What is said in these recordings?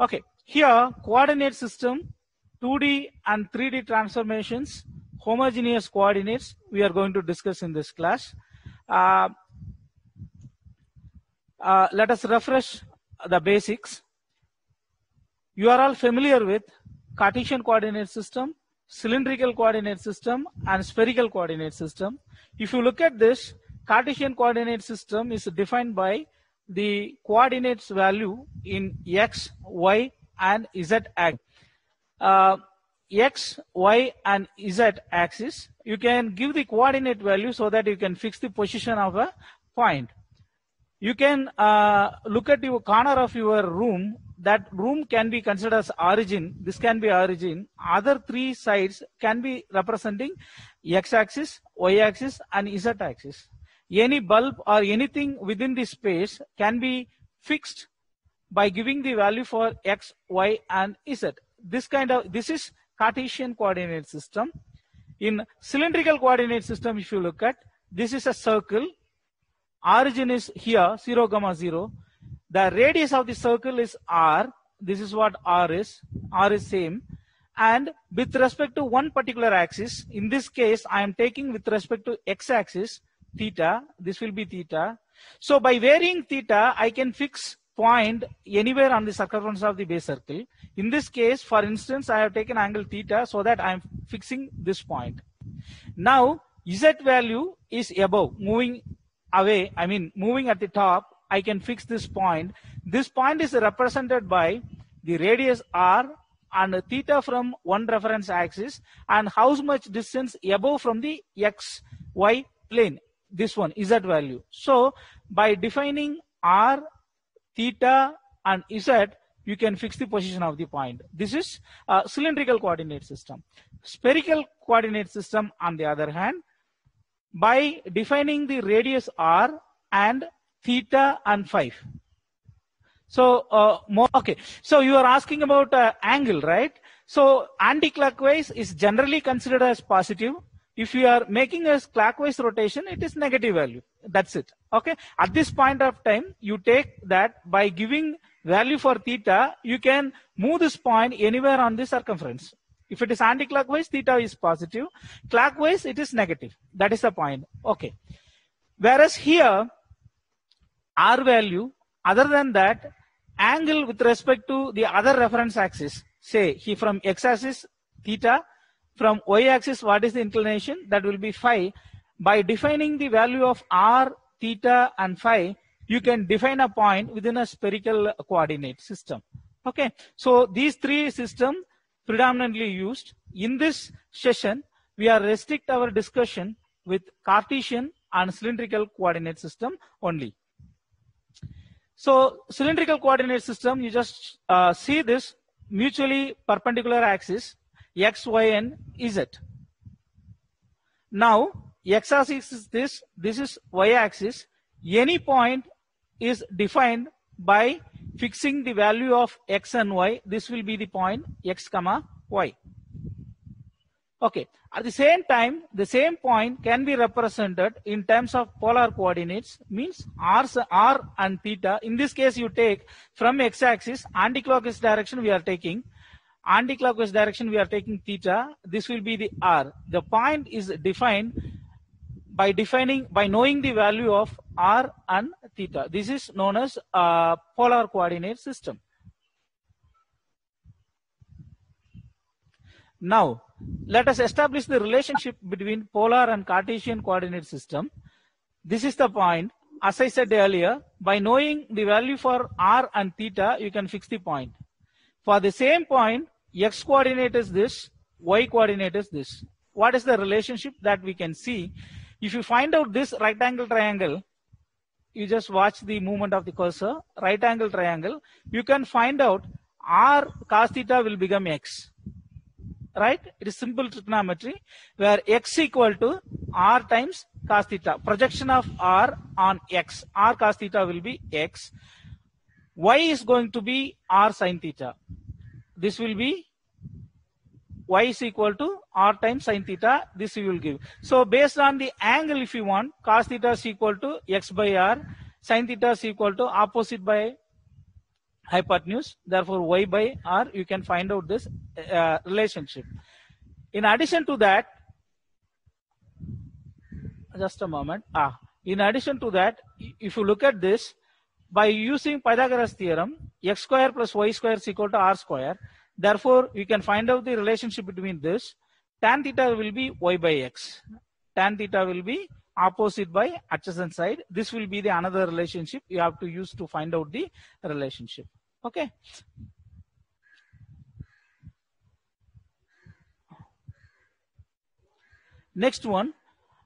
Okay, here coordinate system, 2D and 3D transformations, homogeneous coordinates we are going to discuss in this class. Uh, uh, let us refresh the basics. You are all familiar with Cartesian coordinate system, cylindrical coordinate system and spherical coordinate system. If you look at this, Cartesian coordinate system is defined by the coordinates value in x, y and z axis. Uh, x, y and z axis, you can give the coordinate value so that you can fix the position of a point. You can uh, look at your corner of your room. That room can be considered as origin. This can be origin. Other three sides can be representing x-axis, y-axis and z-axis. Any bulb or anything within the space can be fixed by giving the value for x, y and z. This kind of, this is Cartesian coordinate system. In cylindrical coordinate system, if you look at, this is a circle. Origin is here, 0, comma 0. The radius of the circle is r. This is what r is. r is same. And with respect to one particular axis, in this case, I am taking with respect to x-axis, theta. This will be theta. So by varying theta, I can fix point anywhere on the circumference of the base circle. In this case, for instance, I have taken angle theta so that I am fixing this point. Now, z value is above, moving away, I mean, moving at the top, I can fix this point. This point is represented by the radius r and theta from one reference axis and how much distance above from the x, y plane. This one, is z value. So, by defining r, theta and z, you can fix the position of the point. This is a cylindrical coordinate system. Spherical coordinate system, on the other hand, by defining the radius r and theta and phi. So, uh, okay. So you are asking about uh, angle, right? So anti-clockwise is generally considered as positive. If you are making a clockwise rotation, it is negative value. That's it. Okay. At this point of time, you take that by giving value for theta, you can move this point anywhere on the circumference. If it is anti-clockwise, theta is positive. Clockwise, it is negative. That is the point. Okay. Whereas here, R value, other than that, angle with respect to the other reference axis, say he from x-axis, theta, from y-axis, what is the inclination? That will be phi. By defining the value of r, theta, and phi, you can define a point within a spherical coordinate system. Okay, so these three systems predominantly used. In this session, we are restrict our discussion with Cartesian and cylindrical coordinate system only. So cylindrical coordinate system, you just uh, see this mutually perpendicular axis, x, y, and z. Now, x-axis is this, this is y-axis. Any point is defined by fixing the value of x and y. This will be the point x comma y. Okay. At the same time, the same point can be represented in terms of polar coordinates, means r, r and theta. In this case, you take from x-axis, anti-clockwise direction we are taking. Anti-clockwise direction we are taking theta. This will be the r. The point is defined by defining, by knowing the value of r and theta. This is known as a polar coordinate system. Now, let us establish the relationship between polar and Cartesian coordinate system. This is the point. As I said earlier, by knowing the value for r and theta, you can fix the point. For the same point, x coordinate is this, y coordinate is this. What is the relationship that we can see? If you find out this right angle triangle, you just watch the movement of the cursor, right angle triangle, you can find out r cos theta will become x right? It is simple trigonometry where x equal to r times cos theta. Projection of r on x. r cos theta will be x. y is going to be r sin theta. This will be y is equal to r times sine theta. This we will give. So based on the angle if you want, cos theta is equal to x by r. sine theta is equal to opposite by hypotenuse. Therefore, y by r, you can find out this uh, relationship. In addition to that, just a moment. Ah, in addition to that, if you look at this, by using Pythagoras theorem, x square plus y square is equal to r square. Therefore, we can find out the relationship between this. Tan theta will be y by x. Tan theta will be opposite by adjacent side. This will be the another relationship you have to use to find out the relationship. Okay. Next one,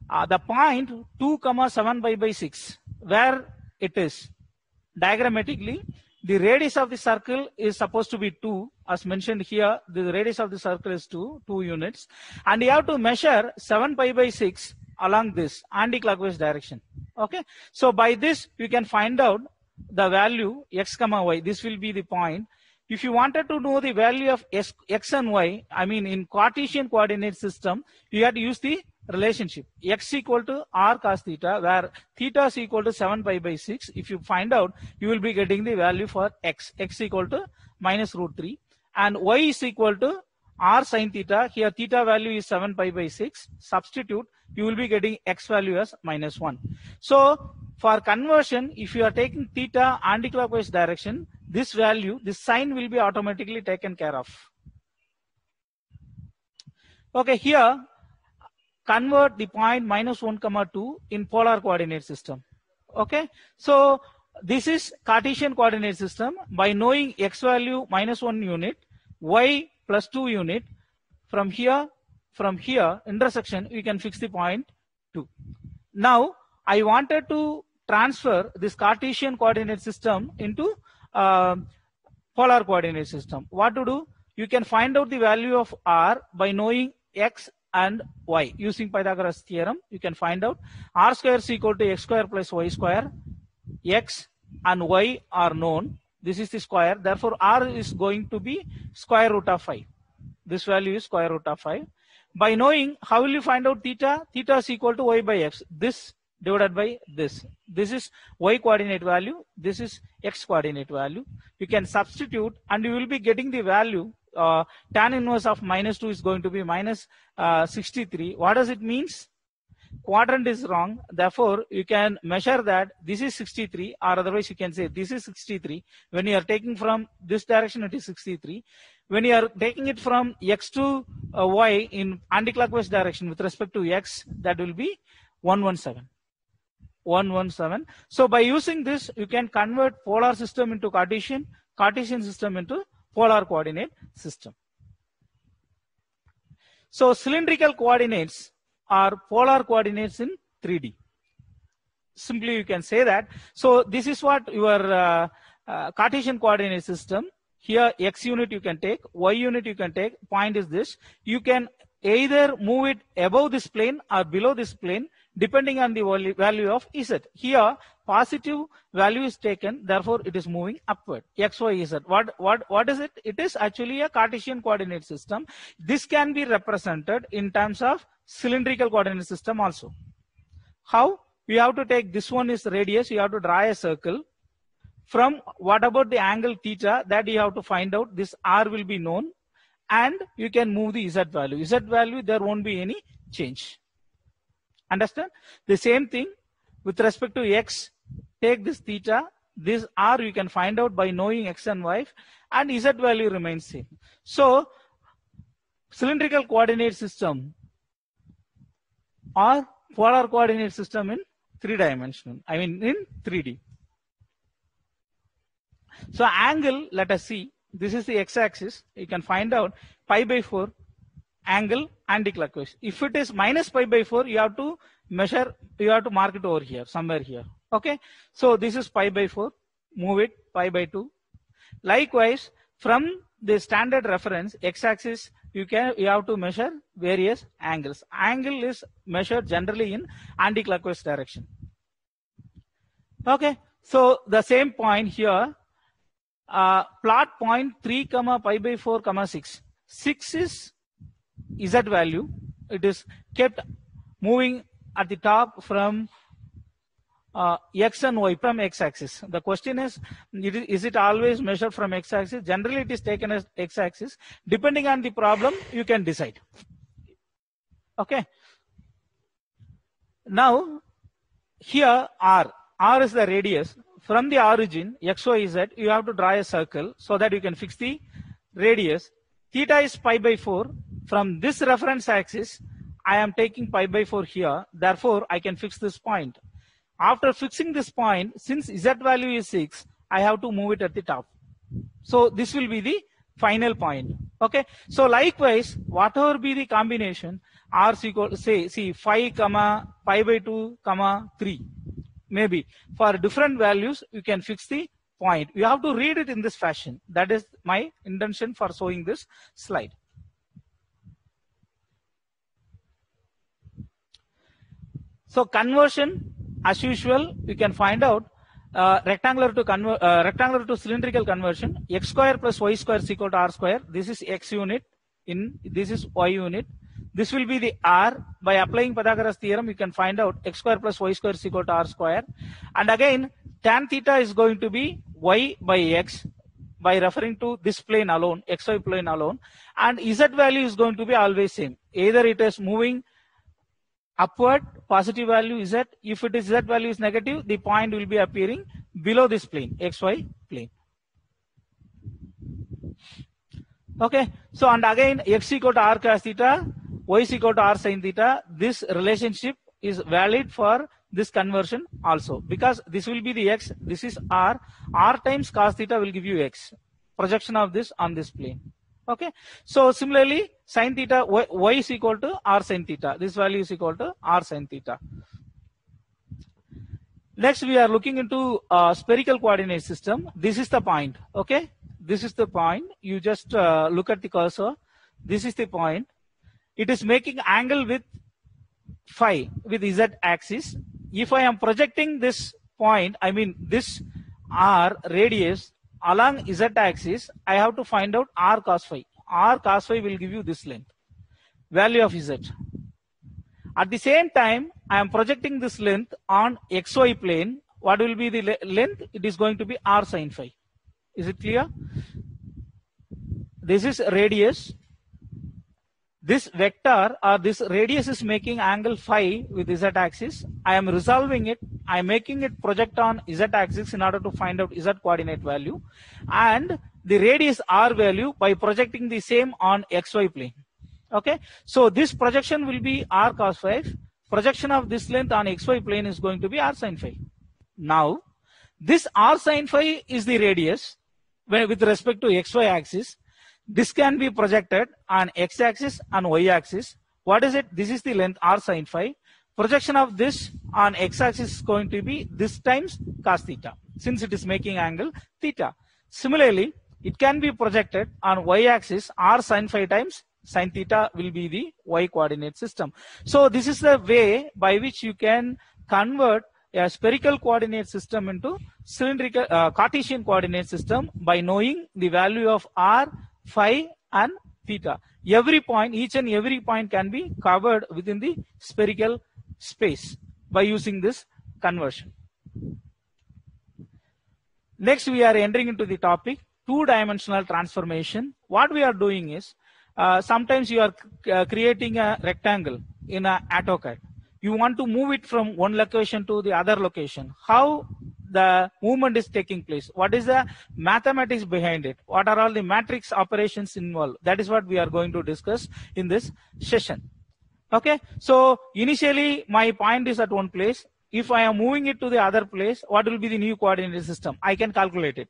uh, the point 2 comma 7 pi by 6, where it is diagrammatically, the radius of the circle is supposed to be 2 as mentioned here the radius of the circle is 2 2 units. And you have to measure 7 pi by 6 along this anti-clockwise direction. Okay? So by this you can find out the value x comma y. This will be the point. If you wanted to know the value of x, x and y i mean in cartesian coordinate system you have to use the relationship. X equal to r cos theta where theta is equal to 7 pi by 6 if you find out you will be getting the value for x. X equal to minus root 3 and y is equal to r sin theta. Here theta value is 7 pi by 6 substitute you will be getting x value as minus 1 so for conversion if you are taking theta anti-clockwise direction this value this sign will be automatically taken care of. Okay here convert the point minus 1 comma 2 in polar coordinate system. Okay? So this is cartesian coordinate system. By knowing x value minus 1 unit y plus 2 unit from here from here intersection we can fix the point 2 now i wanted to transfer this cartesian coordinate system into uh, polar coordinate system. What to do? You can find out the value of r by knowing x and y. Using pythagoras theorem you can find out r square is equal to x square plus y square. X and y are known. This is the square. Therefore r is going to be square root of 5 this value is square root of 5 by knowing how will you find out theta? Theta is equal to y by x. This divided by this. This is y coordinate value. This is x coordinate value. You can substitute and you will be getting the value uh, tan inverse of minus 2 is going to be minus, uh, 63 what does it means? Quadrant is wrong. Therefore you can measure that this is 63 or otherwise you can say this is 63 when you are taking from this direction it is 63 when you are taking it from x to uh, y in anti-clockwise direction with respect to x that will be 117 117 so by using this you can convert polar system into cartesian cartesian system into polar coordinate system. So cylindrical coordinates are polar coordinates in 3d simply you can say that. So this is what your uh, uh, cartesian coordinate system here x unit you can take y unit you can take point is this. You can either move it above this plane or below this plane depending on the value of z. Here positive value is taken therefore it is moving upward. X y z. What what what is it? It is actually a cartesian coordinate system. This can be represented in terms of cylindrical coordinate system also. How? You have to take this one is radius. You have to draw a circle. From what about the angle theta? That you have to find out. This r will be known. And you can move the z value. Z value there won't be any change understand? The same thing with respect to x. Take this theta. This r you can find out by knowing x and y. And z value remains same. So cylindrical coordinate system or polar coordinate system in three dimensional i mean in 3d so angle, let us see. This is the x-axis. You can find out pi by 4 angle anti-clockwise. If it is minus pi by 4, you have to measure, you have to mark it over here, somewhere here. Okay. So this is pi by 4. Move it pi by 2. Likewise, from the standard reference, x-axis, you can, you have to measure various angles. Angle is measured generally in anti-clockwise direction. Okay. So the same point here, uh, plot point 3 comma pi by 4 comma 6 6 is z value it is kept moving at the top from uh, x and y from x-axis. The question is, is, is it always measured from x-axis? Generally, it is taken as x-axis. Depending on the problem, you can decide. Okay. Now, here r, r is the radius. From the origin, x, y, z, you have to draw a circle so that you can fix the radius. Theta is pi by 4. From this reference axis, I am taking pi by 4 here. Therefore, I can fix this point. After fixing this point, since z value is 6, I have to move it at the top. So this will be the final point. Okay. So likewise, whatever be the combination, r equal say, see 5 comma pi by 2 comma 3. Maybe for different values, you can fix the point. You have to read it in this fashion. That is my intention for showing this slide. So conversion, as usual, you can find out uh, rectangular to uh, rectangular to cylindrical conversion. X square plus y square is equal to r square. This is x unit. In this is y unit. This will be the r. By applying Pythagoras theorem, you can find out x square plus y square is equal to r square. And again, tan theta is going to be y by x by referring to this plane alone, xy plane alone. And z value is going to be always same. Either it is moving upward positive value is z if it is z value is negative the point will be appearing below this plane xy plane. Okay so and again x equal to r cos theta y is equal to r sin theta this relationship is valid for this conversion also because this will be the x this is r r times cos theta will give you x projection of this on this plane okay? So similarly sin theta y, y is equal to r sin theta. This value is equal to r sin theta. Next we are looking into uh, spherical coordinate system. This is the point. Okay? This is the point. You just uh, look at the cursor. This is the point. It is making angle with phi with z axis. If i am projecting this point i mean this r radius along z axis, I have to find out r cos phi. r cos phi will give you this length, value of z. At the same time, I am projecting this length on xy plane. What will be the le length? It is going to be r sin phi. Is it clear? This is radius. This vector or this radius is making angle phi with z axis. I am resolving it. I am making it project on z axis in order to find out z coordinate value and the radius r value by projecting the same on xy plane. Okay. So this projection will be r cos phi. Projection of this length on xy plane is going to be r sin phi. Now this r sin phi is the radius with respect to xy axis this can be projected on x-axis and y-axis. What is it? This is the length r sin phi. Projection of this on x-axis is going to be this times cos theta, since it is making angle theta. Similarly, it can be projected on y-axis r sin phi times sin theta will be the y coordinate system. So this is the way by which you can convert a spherical coordinate system into cylindrical uh, Cartesian coordinate system by knowing the value of r phi and theta. Every point, each and every point can be covered within the spherical space by using this conversion. Next, we are entering into the topic two-dimensional transformation. What we are doing is, uh, sometimes you are uh, creating a rectangle in a AutoCAD. You want to move it from one location to the other location. How the movement is taking place. What is the mathematics behind it? What are all the matrix operations involved? That is what we are going to discuss in this session. Okay? So initially my point is at one place. If i am moving it to the other place what will be the new coordinate system? I can calculate it.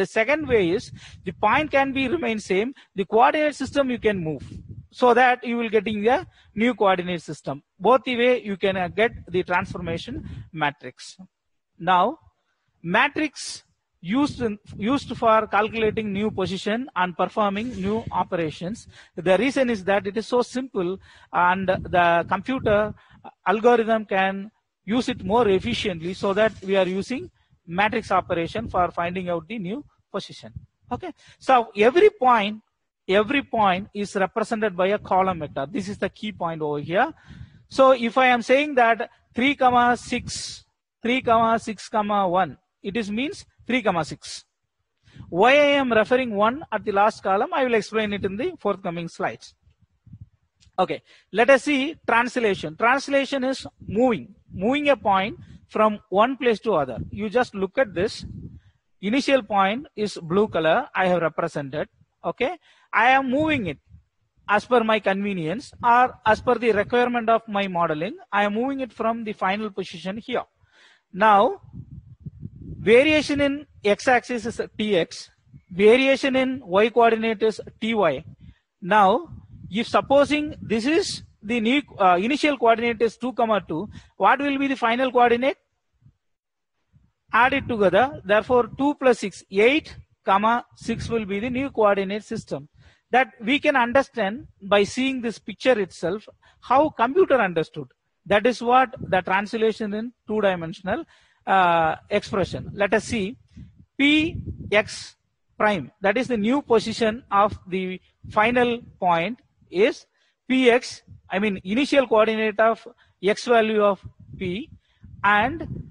The second way is the point can be remain same. The coordinate system you can move so that you will getting a new coordinate system. Both the way you can uh, get the transformation matrix now, matrix used in, used for calculating new position and performing new operations. The reason is that it is so simple and the computer algorithm can use it more efficiently so that we are using matrix operation for finding out the new position. Okay. So every point, every point is represented by a column vector. This is the key point over here. So if I am saying that 3 comma 6 3 comma 6 comma 1 it is means 3 comma 6 why i am referring 1 at the last column i will explain it in the forthcoming slides. Okay let us see translation. Translation is moving moving a point from one place to other. You just look at this. Initial point is blue color i have represented. Okay i am moving it as per my convenience or as per the requirement of my modeling. I am moving it from the final position here now variation in x-axis is tx variation in y coordinate is ty. Now if supposing this is the new uh, initial coordinate is 2 comma 2 what will be the final coordinate? Add it together therefore 2 plus 6 8 comma 6 will be the new coordinate system. That we can understand by seeing this picture itself how computer understood that is what the translation in two dimensional uh, expression. Let us see. Px prime. That is the new position of the final point is px I mean initial coordinate of x value of p and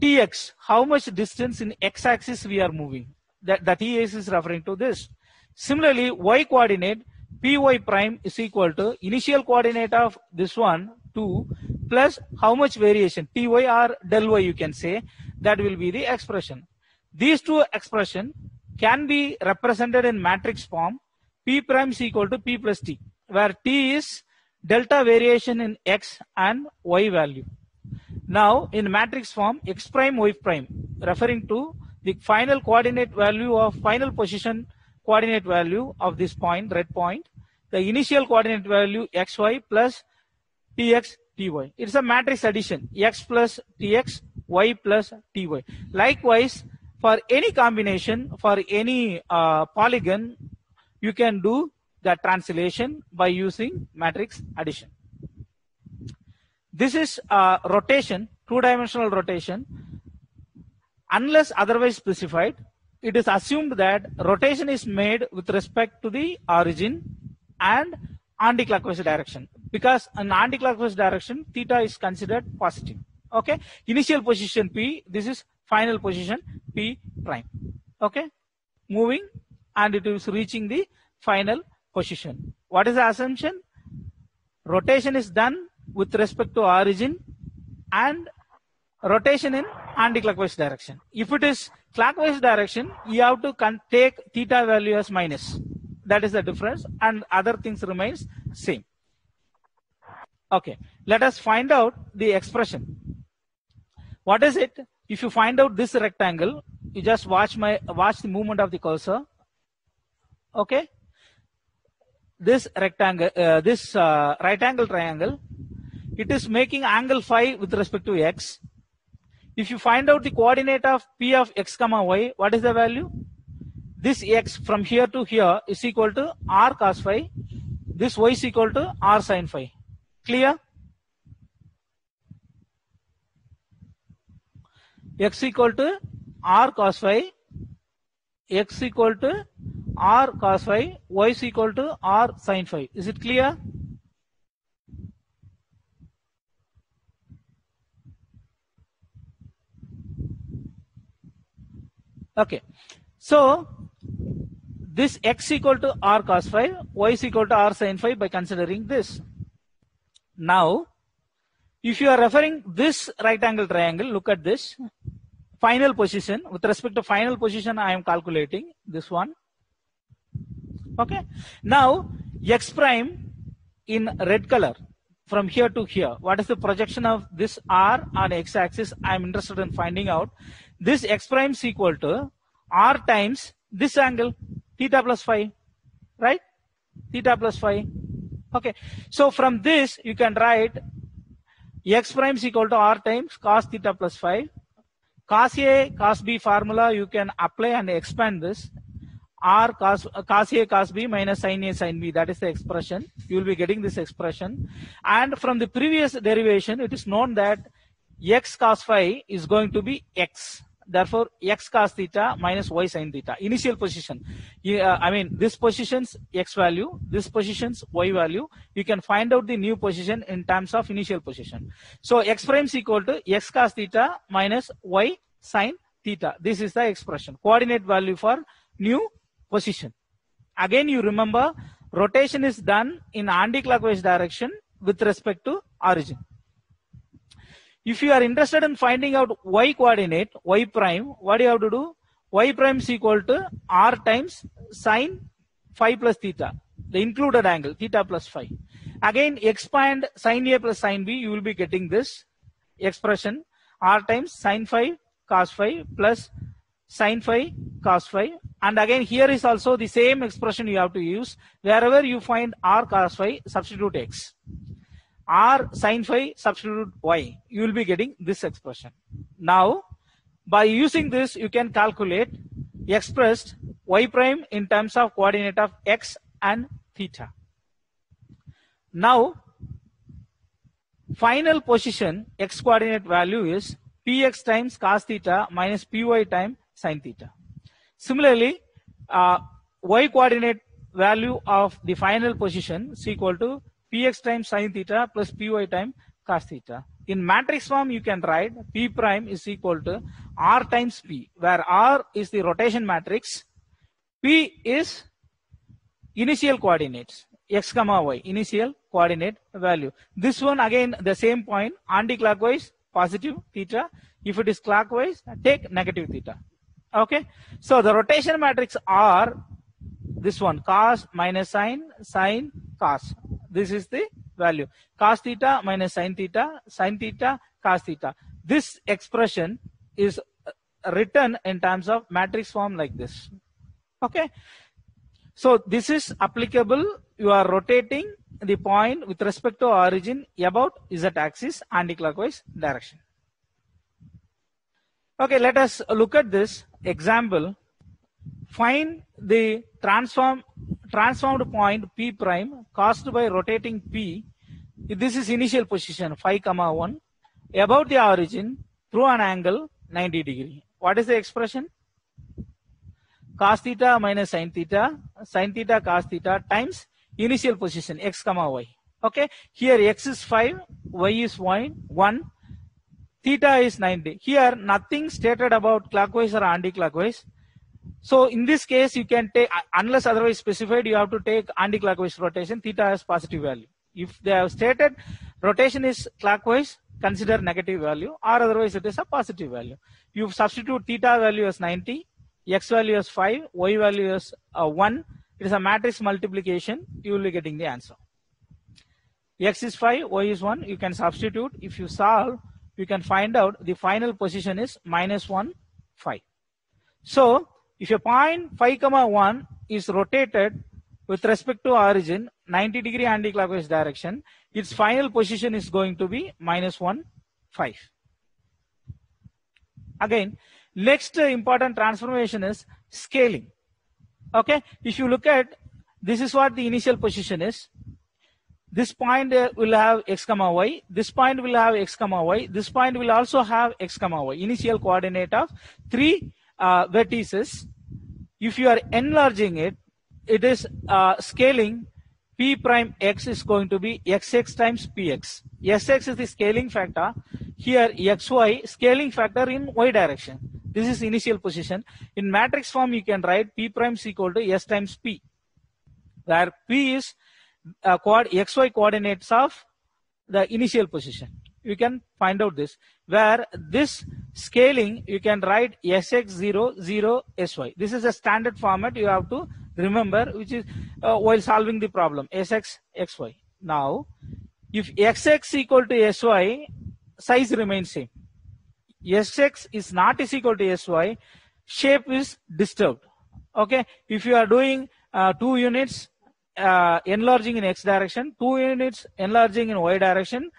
tx how much distance in x axis we are moving? That the tx is referring to this. Similarly y coordinate py prime is equal to initial coordinate of this one 2 plus how much variation? Ty or del y you can say. That will be the expression. These two expression can be represented in matrix form. P prime is equal to p plus t where t is delta variation in x and y value. Now in matrix form x prime y prime referring to the final coordinate value of final position coordinate value of this point red point. The initial coordinate value xy plus tx ty. It's a matrix addition x plus tx y plus ty. Likewise for any combination for any uh, polygon you can do the translation by using matrix addition. This is a rotation, two-dimensional rotation. Unless otherwise specified, it is assumed that rotation is made with respect to the origin and anti-clockwise direction. Because in anti-clockwise direction, theta is considered positive. Okay. Initial position P, this is final position P prime. Okay. Moving and it is reaching the final position. What is the assumption? Rotation is done with respect to origin and rotation in anti-clockwise direction. If it is clockwise direction, you have to take theta value as minus. That is the difference and other things remains same. Okay, let us find out the expression. What is it? If you find out this rectangle, you just watch my watch the movement of the cursor. Okay, this rectangle, uh, this uh, right angle triangle, it is making angle phi with respect to x. If you find out the coordinate of p of x comma y, what is the value? This x from here to here is equal to r cos phi. This y is equal to r sin phi. Clear? x equal to r cos phi, x equal to r cos phi, y is equal to r sin phi. Is it clear? Okay. So, this x equal to r cos phi, y is equal to r sin phi by considering this. Now, if you are referring this right angle triangle, look at this. Final position, with respect to final position, I am calculating this one. Okay. Now, x prime in red color from here to here. What is the projection of this r on x axis? I am interested in finding out. This x prime is equal to r times this angle theta plus phi, right? Theta plus phi. Okay. So from this you can write x prime is equal to r times cos theta plus phi. Cos A, cos B formula you can apply and expand this r cos, uh, cos A cos B minus sin A sin B. That is the expression. You will be getting this expression. And from the previous derivation, it is known that x cos phi is going to be x. Therefore, x cos theta minus y sin theta. Initial position. Uh, I mean, this position's x value, this position's y value. You can find out the new position in terms of initial position. So x prime is equal to x cos theta minus y sin theta. This is the expression. Coordinate value for new position. Again, you remember rotation is done in anti-clockwise direction with respect to origin. If you are interested in finding out y coordinate, y prime, what do you have to do? y prime is equal to r times sine phi plus theta, the included angle, theta plus phi. Again, expand sine A plus sine B, you will be getting this expression r times sine phi cos phi plus sine phi cos phi. And again, here is also the same expression you have to use. Wherever you find r cos phi, substitute x r sine phi substitute y. You will be getting this expression. Now by using this you can calculate expressed y prime in terms of coordinate of x and theta. Now final position x coordinate value is px times cos theta minus py times sine theta. Similarly uh, y coordinate value of the final position is equal to px times sine theta plus py times cos theta. In matrix form, you can write p prime is equal to r times p, where r is the rotation matrix, p is initial coordinates, x comma y, initial coordinate value. This one again the same point, anti-clockwise positive theta. If it is clockwise, take negative theta. Okay. So the rotation matrix R, this one cos minus sine, sine cos this is the value. Cos theta minus sin theta sin theta cos theta. This expression is uh, written in terms of matrix form like this. Okay? So this is applicable. You are rotating the point with respect to origin about z axis anti-clockwise direction. Okay let us look at this example. Find the transform transformed point P prime caused by rotating P. This is initial position 5 comma 1 about the origin through an angle 90 degree. What is the expression? Cos theta minus sin theta, sin theta cos theta times initial position x comma y. Okay, here x is 5, y is 1, 1 theta is 90. Here nothing stated about clockwise or anti-clockwise. So in this case, you can take, unless otherwise specified, you have to take anti-clockwise rotation, theta has positive value. If they have stated rotation is clockwise, consider negative value or otherwise it is a positive value. You substitute theta value as 90, x value as 5, y value as uh, 1. It is a matrix multiplication. You will be getting the answer. x is 5, y is 1. You can substitute. If you solve, you can find out the final position is minus 1, 5. So if a point 5 comma 1 is rotated with respect to origin 90 degree anti-clockwise direction, its final position is going to be minus 1, 5. Again, next important transformation is scaling. Okay, if you look at this is what the initial position is. This point will have x comma y. This point will have x comma y. This point will also have x comma y. Initial coordinate of three uh, vertices if you are enlarging it, it is uh, scaling p prime x is going to be sx times px. sx is the scaling factor. Here sy scaling factor in y direction. This is initial position. In matrix form, you can write p prime is equal to s times p, where p is uh, quad xy coordinates of the initial position. You can find out this where this scaling you can write sx0 0 sy this is a standard format you have to remember which is uh, while solving the problem sx sy now if sx equal to sy size remains same. Sx is not is equal to sy shape is disturbed. Okay? If you are doing uh, two units uh, enlarging in x direction two units enlarging in y direction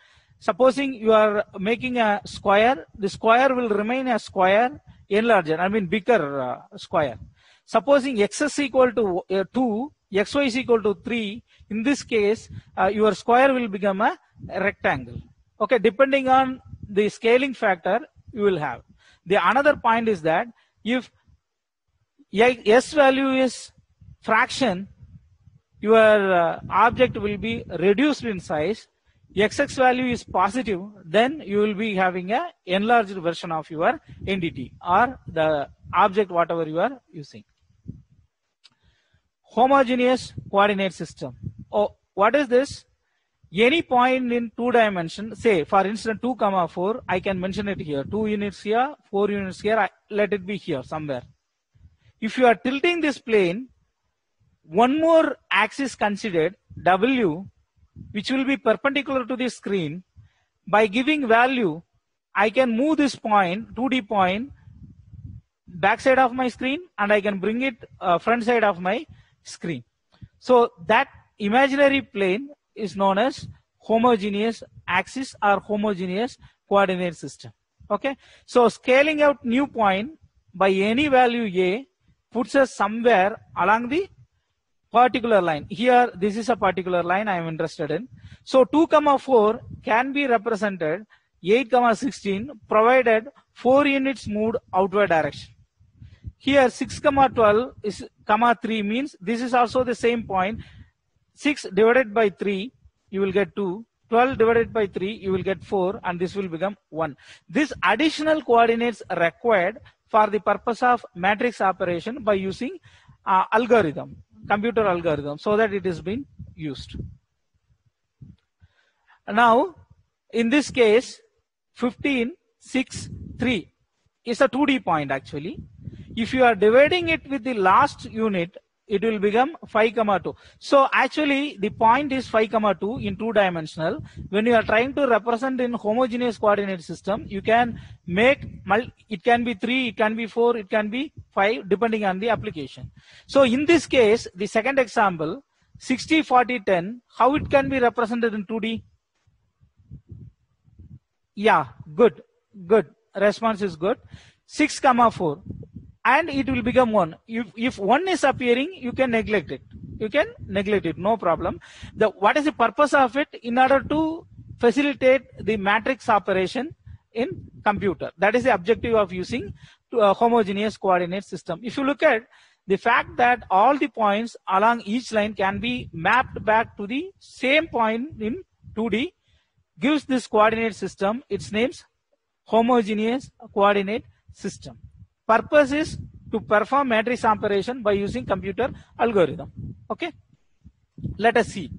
supposing you are making a square, the square will remain a square enlarger, I mean bigger uh, square. Supposing x is equal to uh, 2, sy is equal to 3, in this case, uh, your square will become a rectangle. Okay, depending on the scaling factor you will have. The another point is that if S value is fraction, your uh, object will be reduced in size. XX value is positive, then you will be having a enlarged version of your entity or the object whatever you are using. Homogeneous coordinate system. Oh, what is this? Any point in two dimension, say for instance 2 comma 4, I can mention it here. 2 units here, 4 units here, I, let it be here somewhere. If you are tilting this plane, one more axis considered, W, which will be perpendicular to the screen, by giving value, I can move this point, 2D point, backside of my screen and I can bring it uh, front side of my screen. So that imaginary plane is known as homogeneous axis or homogeneous coordinate system. Okay. So scaling out new point by any value A puts us somewhere along the particular line. Here, this is a particular line I am interested in. So 2 comma 4 can be represented 8 comma 16 provided 4 units moved outward direction. Here 6 comma 12 is comma 3 means this is also the same point. 6 divided by 3 you will get 2. 12 divided by 3 you will get 4 and this will become 1. This additional coordinates required for the purpose of matrix operation by using uh, algorithm computer algorithm so that it is being used. Now, in this case, 15, 6, 3 is a 2D point actually. If you are dividing it with the last unit, it will become 5 comma 2. So actually the point is 5 comma 2 in two dimensional. When you are trying to represent in homogeneous coordinate system, you can make, it can be 3, it can be 4, it can be 5 depending on the application. So in this case, the second example, 60, 40, 10, how it can be represented in 2D? Yeah, good, good. Response is good. 6 comma 4 and it will become 1. If, if 1 is appearing, you can neglect it. You can neglect it, no problem. The, what is the purpose of it? In order to facilitate the matrix operation in computer. That is the objective of using a homogeneous coordinate system. If you look at the fact that all the points along each line can be mapped back to the same point in 2D gives this coordinate system its name's homogeneous coordinate system. Purpose is to perform matrix operation by using computer algorithm. Okay. Let us see.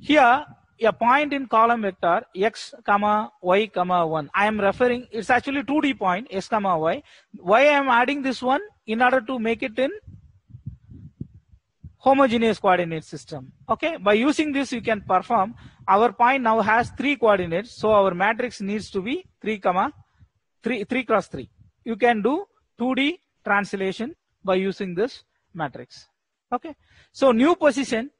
Here, a point in column vector x comma y comma 1. I am referring, it's actually 2D point x comma y. Why I am adding this one? In order to make it in homogeneous coordinate system. Okay. By using this, you can perform. Our point now has three coordinates. So our matrix needs to be 3 comma 3, 3 cross 3. You can do 2D translation by using this matrix. Okay. So new position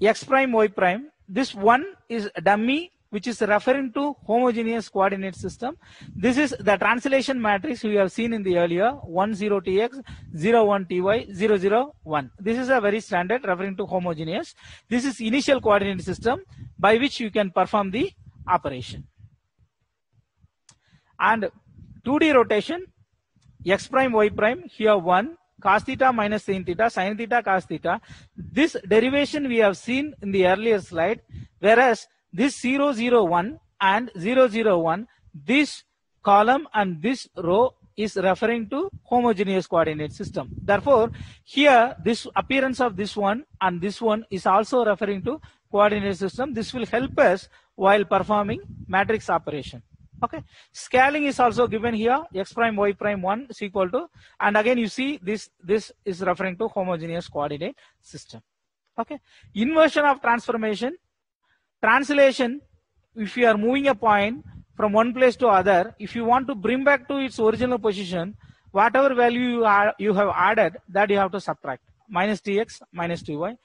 x prime y prime. This one is dummy which is referring to homogeneous coordinate system. This is the translation matrix we have seen in the earlier 10tx, 01ty, 001. This is a very standard referring to homogeneous. This is initial coordinate system by which you can perform the operation. And 2D rotation x prime y prime here 1 cos theta minus sin theta sin theta cos theta. This derivation we have seen in the earlier slide whereas this 0 0 001 and 0 0 001 this column and this row is referring to homogeneous coordinate system. Therefore here this appearance of this one and this one is also referring to coordinate system. This will help us while performing matrix operation Okay. Scaling is also given here. X prime, Y prime 1 is equal to, and again you see this, this is referring to homogeneous coordinate system. Okay. Inversion of transformation. Translation, if you are moving a point from one place to other, if you want to bring back to its original position, whatever value you, are, you have added, that you have to subtract. Minus tx, minus ty.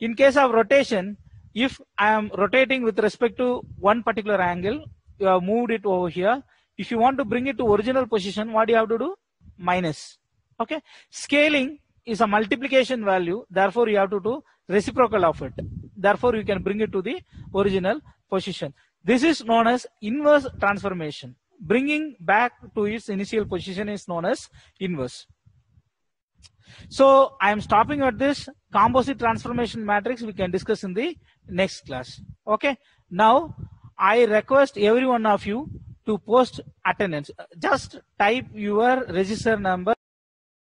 In case of rotation, if I am rotating with respect to one particular angle, you have moved it over here. If you want to bring it to original position, what do you have to do? Minus. Okay. Scaling is a multiplication value. Therefore, you have to do reciprocal of it. Therefore, you can bring it to the original position. This is known as inverse transformation. bringing back to its initial position is known as inverse. So I am stopping at this composite transformation matrix. We can discuss in the next class. Okay. Now I request every one of you to post attendance. Just type your register number